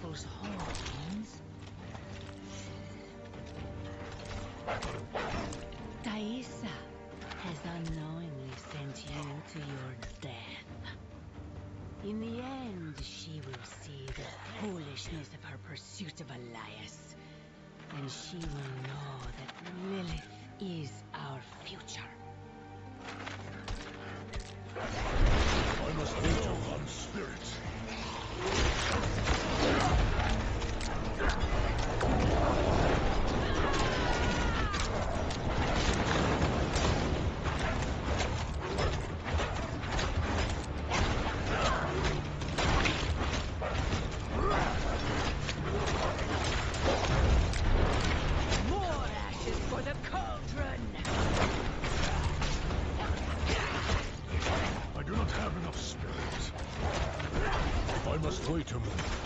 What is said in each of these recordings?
people's homes? Thaisa has unknowingly sent you to your death. In the end, she will see the foolishness of her pursuit of Elias. And she will know that Lilith is our future. I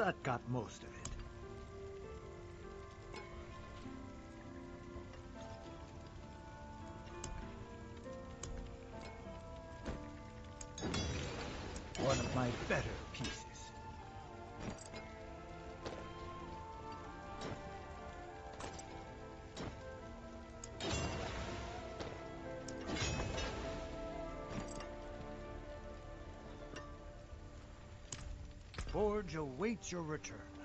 that got most of it. Forge awaits your return.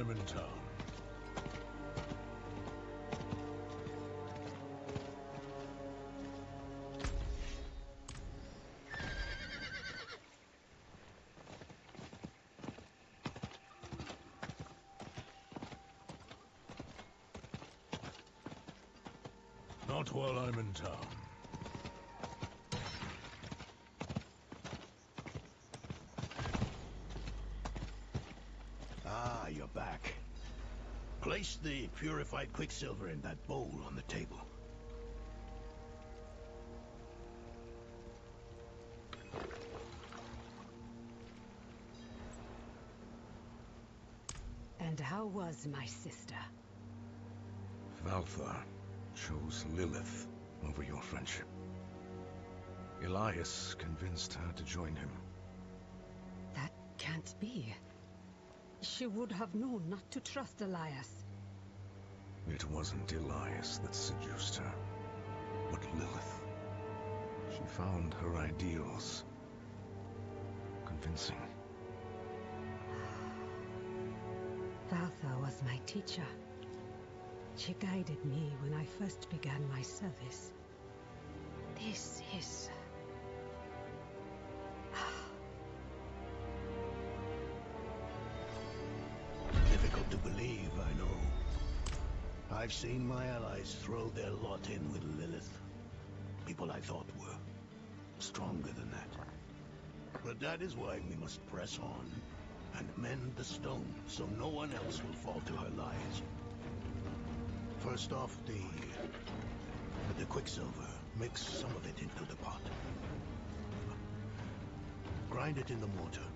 I'm in town. Not while I'm in town. Ah, you're back. Place the purified quicksilver in that bowl on the table. And how was my sister? Valthar chose Lilith over your friendship. Elias convinced her to join him. That can't be. She would have known not to trust Elias. It wasn't Elias that seduced her, but Lilith. She found her ideals convincing. Valthar was my teacher. She guided me when I first began my service. This is... I've seen my allies throw their lot in with Lilith. People I thought were stronger than that. But that is why we must press on and mend the stone so no one else will fall to her lies. First off, the... the quicksilver. Mix some of it into the pot. Grind it in the mortar.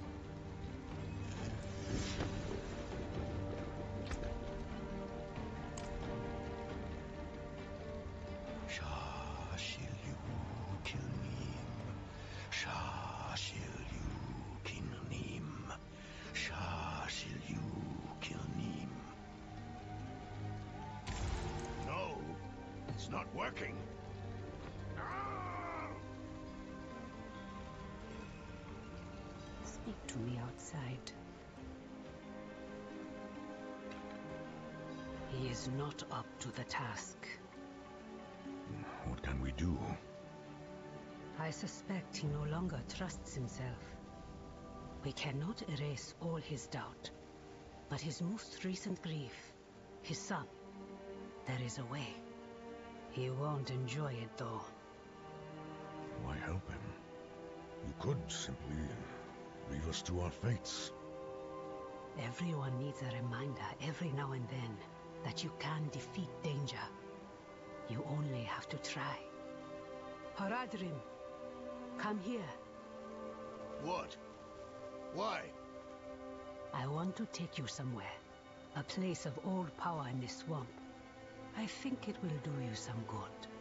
Not working. Speak to me outside. He is not up to the task. What can we do? I suspect he no longer trusts himself. We cannot erase all his doubt. But his most recent grief, his son, there is a way. He won't enjoy it though. Oh, Why help him? You could simply leave us to our fates. Everyone needs a reminder every now and then that you can defeat danger. You only have to try. Horadrim, come here. What? Why? I want to take you somewhere. A place of old power in this swamp. I think it will do you some good.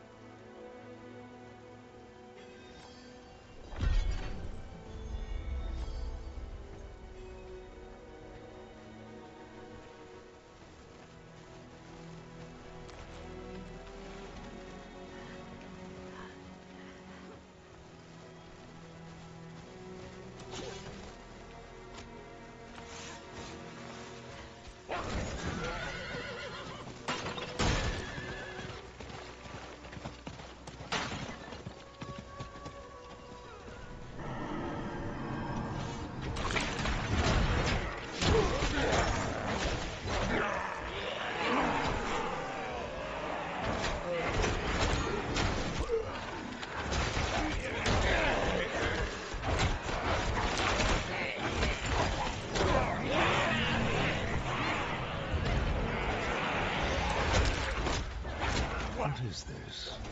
is this?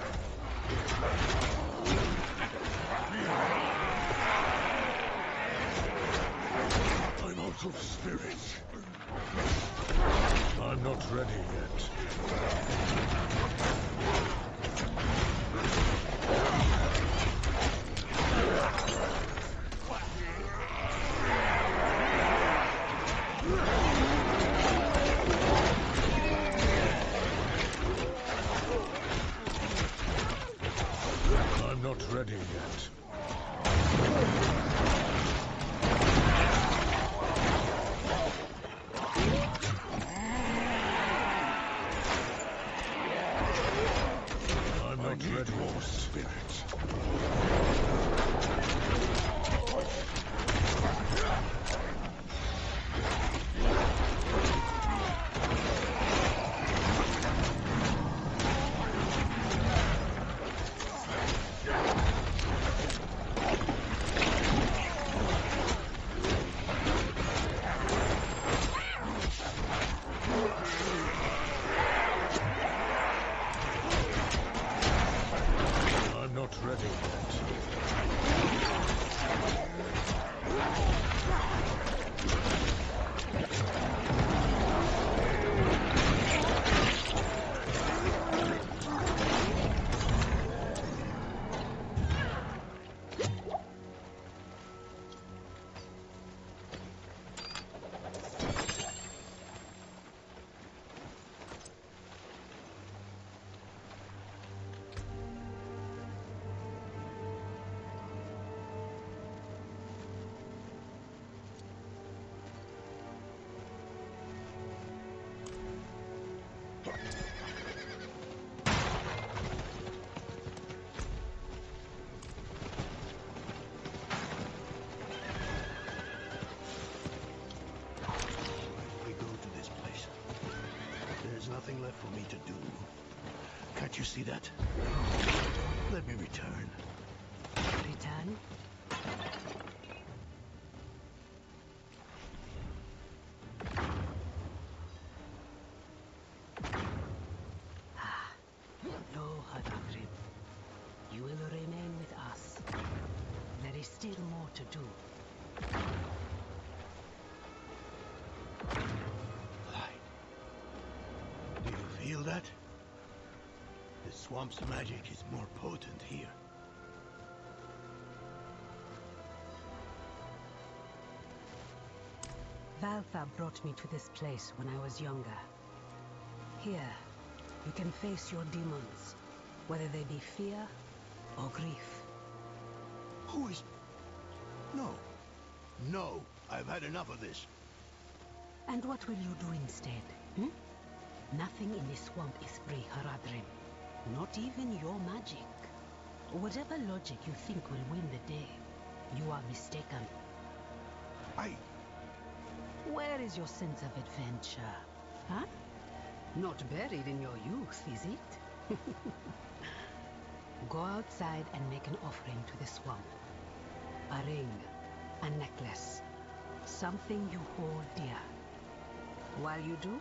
Nothing left for me to do. Can't you see that? Let me return. Return? Ah, no, Horadrim. You will remain with us. There is still more to do. Feel that? The swamp's magic is more potent here. Valtha brought me to this place when I was younger. Here, you can face your demons, whether they be fear or grief. Who is... No. No. I've had enough of this. And what will you do instead? Hmm? Nothing in this swamp is free, Horadrim. Not even your magic. Whatever logic you think will win the day, you are mistaken. I... Where is your sense of adventure? Huh? Not buried in your youth, is it? Go outside and make an offering to the swamp. A ring, a necklace, something you hold dear. While you do,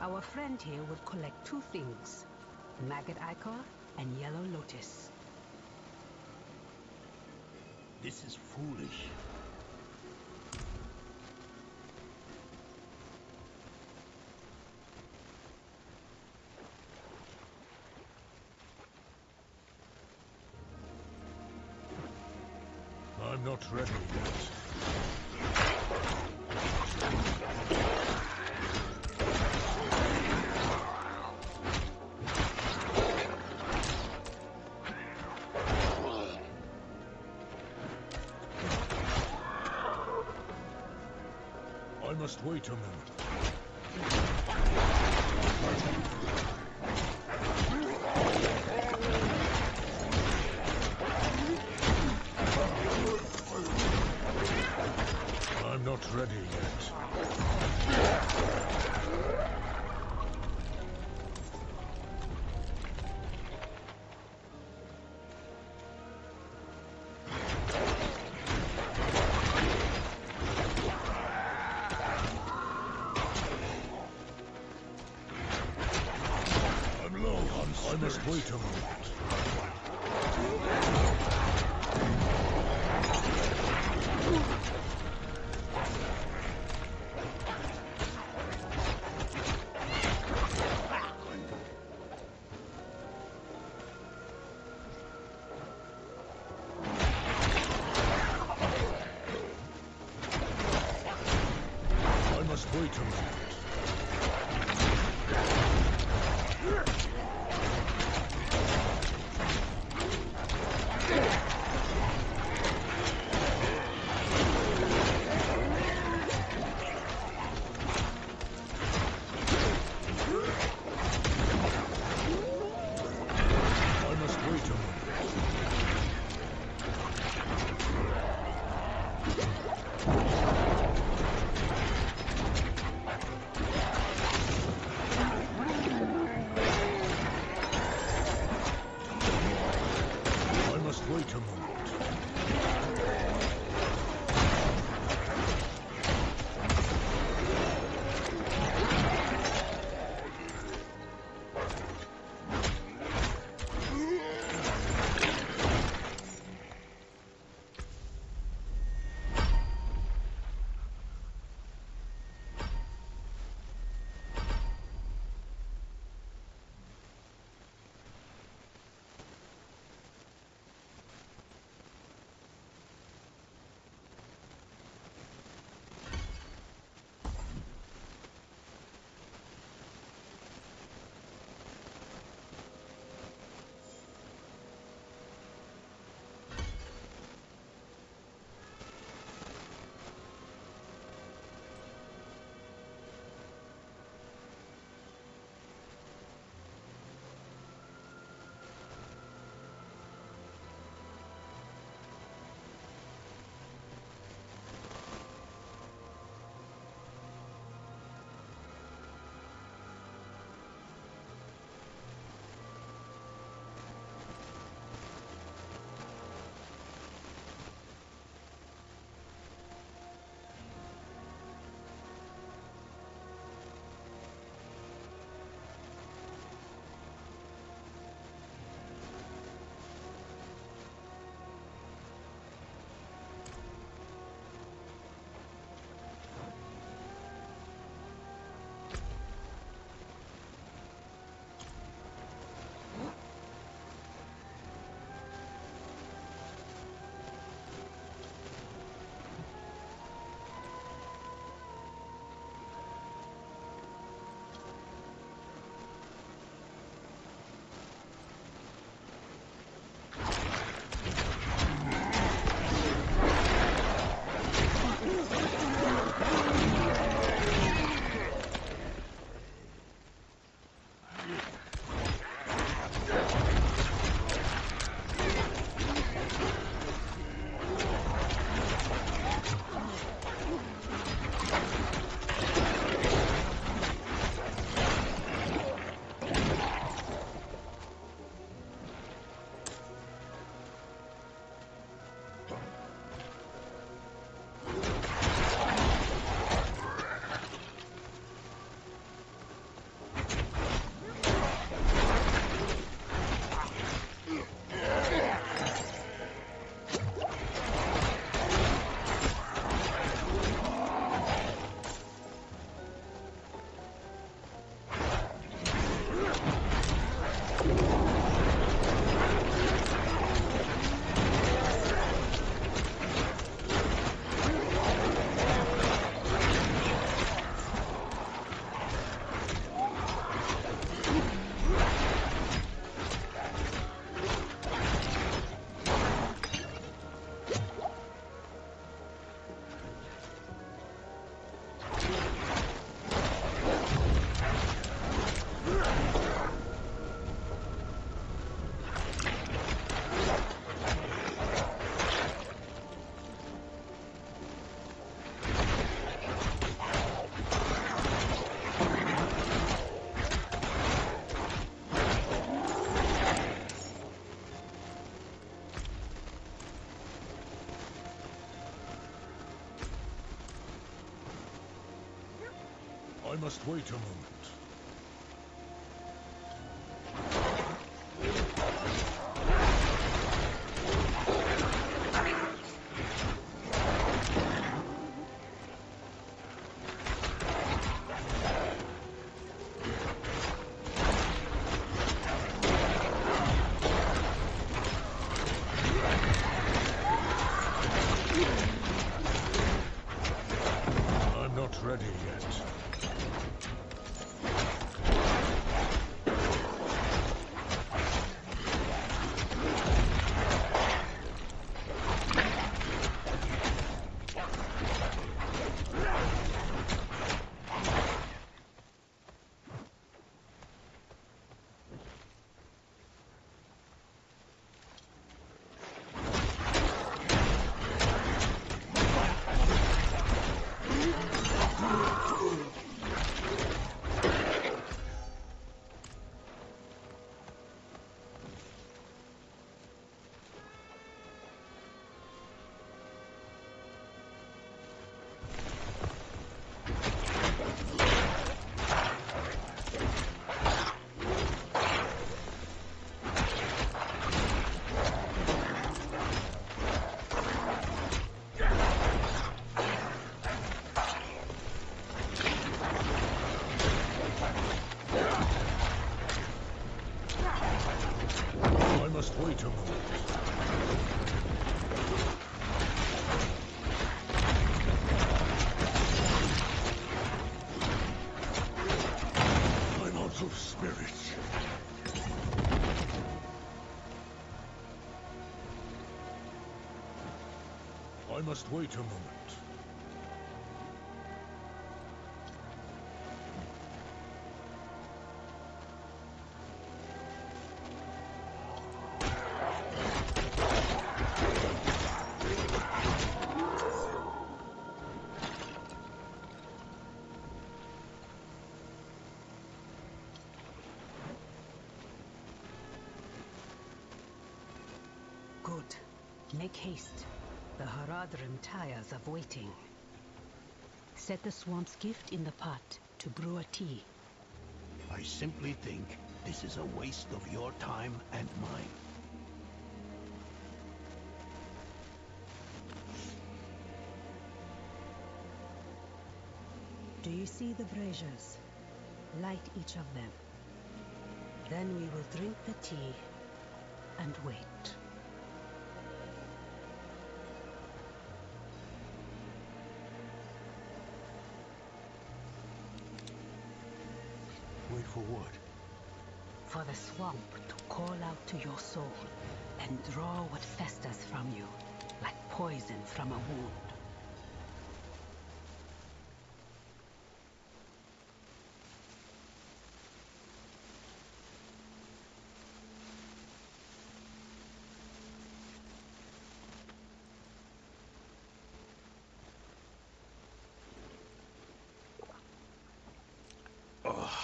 our friend here will collect two things. Maggot Ichor and Yellow Lotus. This is foolish. I'm not ready yet. Wait a minute. I must wait a I must wait a moment. Must wait a moment. Good. Make haste. The Horadrim tires of waiting. Set the swamp's gift in the pot to brew a tea. I simply think this is a waste of your time and mine. Do you see the braziers? Light each of them. Then we will drink the tea and wait. Wait for what? For the swamp to call out to your soul and draw what festers from you, like poison from a wound. Oh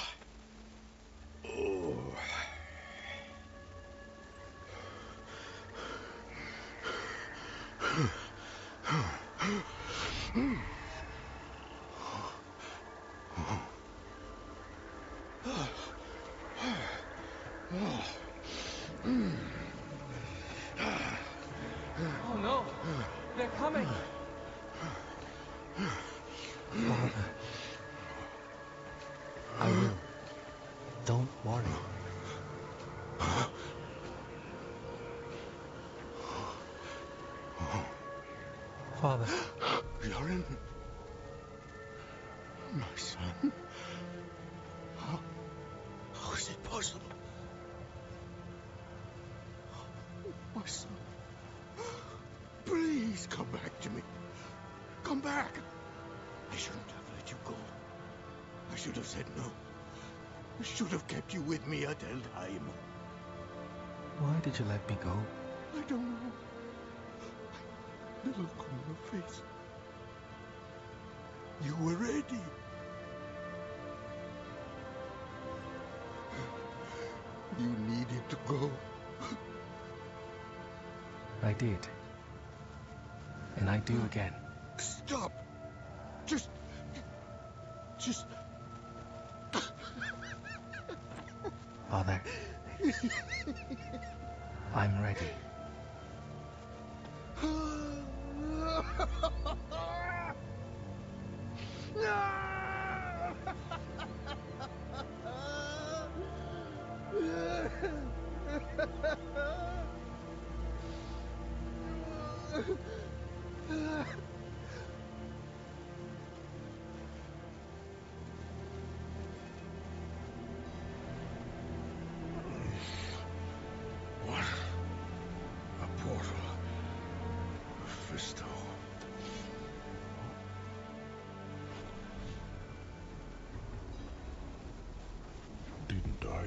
coming! Father. I will. Don't worry. Father, Yorin? My Please come back to me. Come back. I shouldn't have let you go. I should have said no. I should have kept you with me at Eldheim. why did you let me go? I don't know. The look on your face. You were ready. You needed to go. I did. And I do again. Stop. Just. Just. Father. I'm ready.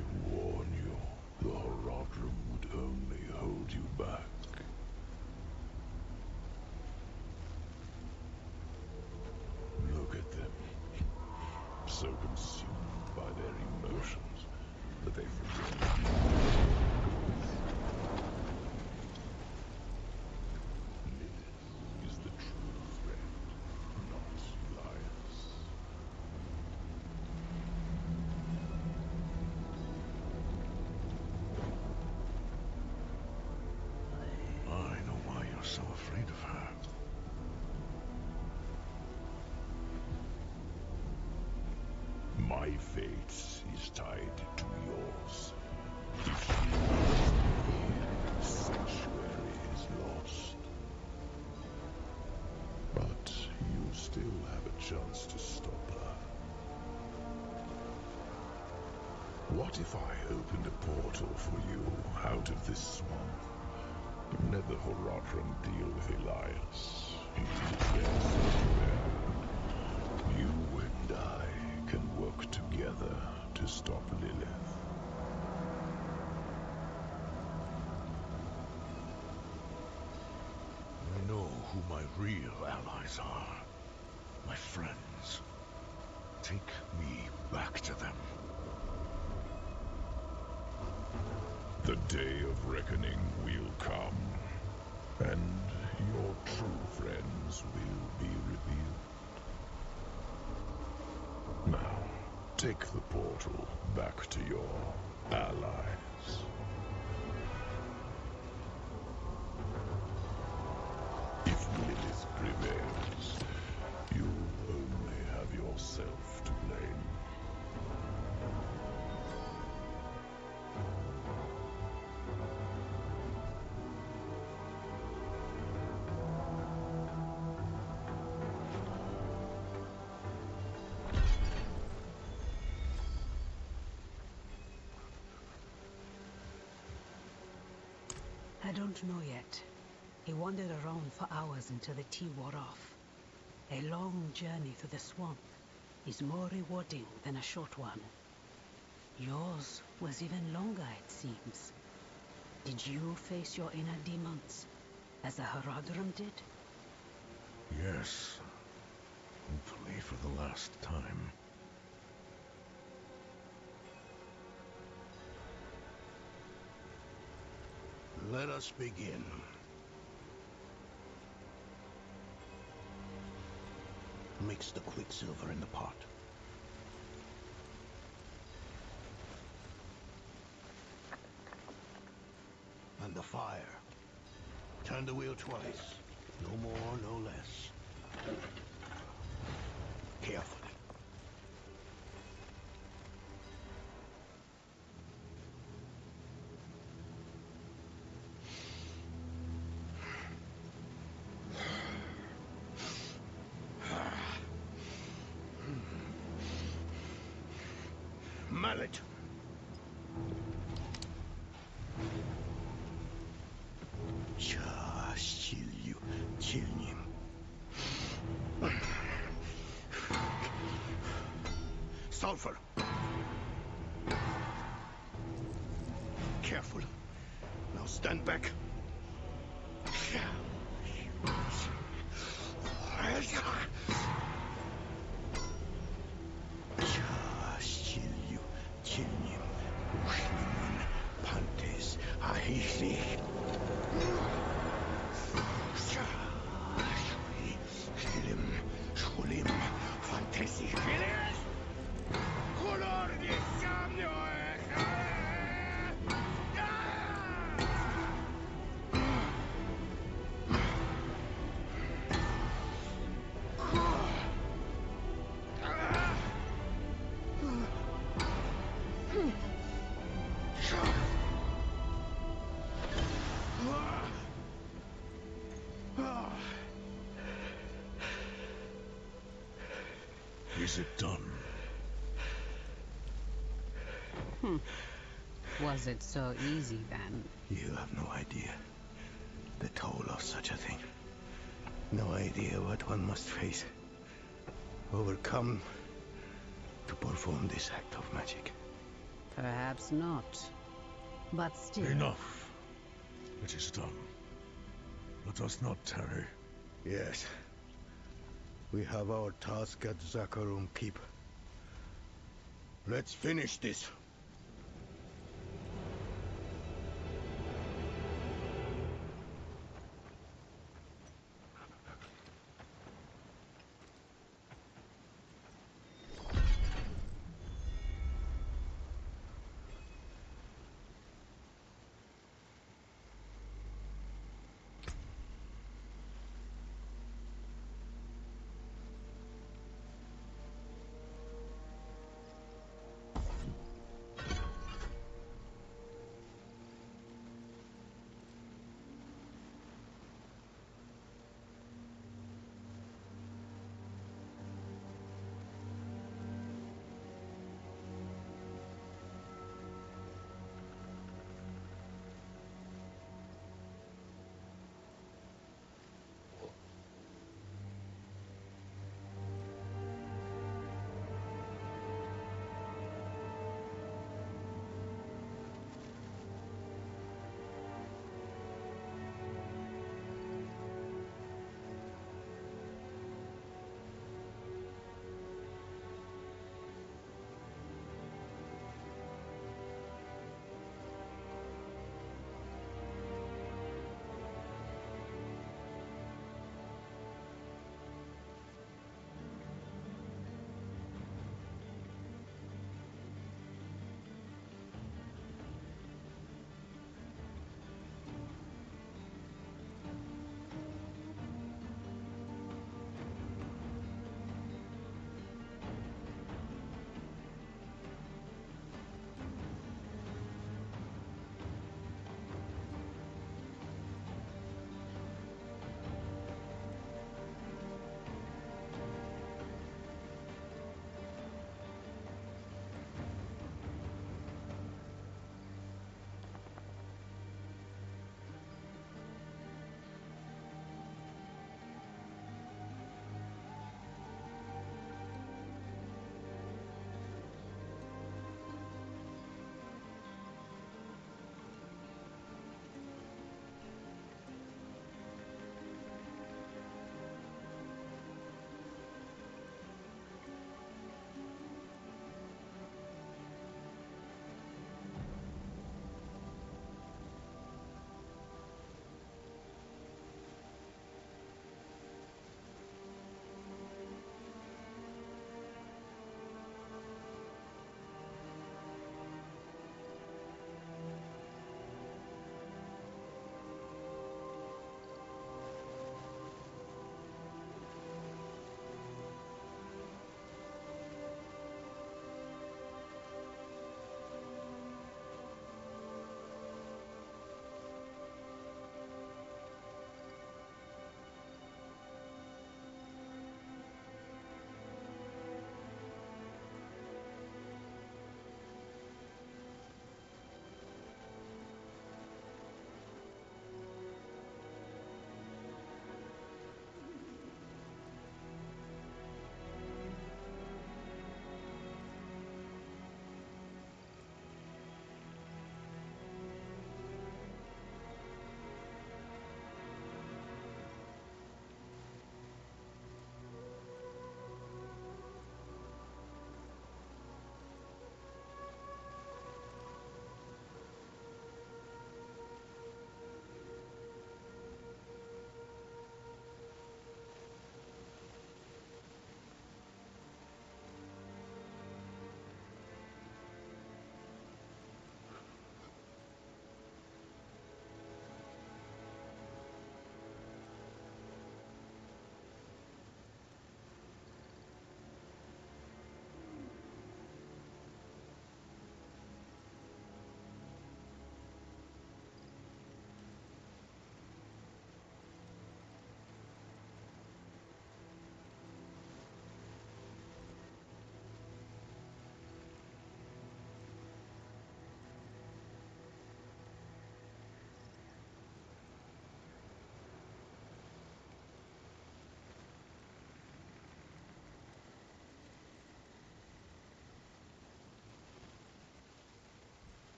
I warn you? The Horadrim would only hold you back. chance to stop her. What if I opened a portal for you out of this swamp? Let the Horadrim deal with Elias. He gets there. You and I can work together to stop Lilith. I know who my real allies are. My friends. Take me back to them. The day of reckoning will come, and your true friends will be revealed. Now, take the portal back to your allies. I don't know yet. He wandered around for hours until the tea wore off. A long journey through the swamp is more rewarding than a short one. Yours was even longer, it seems. Did you face your inner demons, as the Horadrim did? Yes. Hopefully for the last time. Let us begin. Mix the quicksilver in the pot. And the fire. Turn the wheel twice. No more, no less. it. Я силью тени. Sulfur! Is it done? Hmm. Was it so easy then? You have no idea the toll of such a thing. No idea what one must face, overcome to perform this act of magic. Perhaps not. But still. Enough. It is done. Let us not tarry. Yes. We have our task at Zakarum Keep. Let's finish this